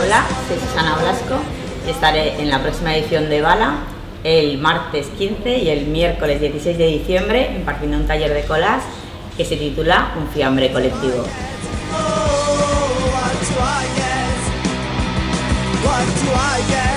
Hola, soy Susana Blasco y estaré en la próxima edición de Bala el martes 15 y el miércoles 16 de diciembre impartiendo un taller de colas que se titula Un fiambre colectivo. What do I get?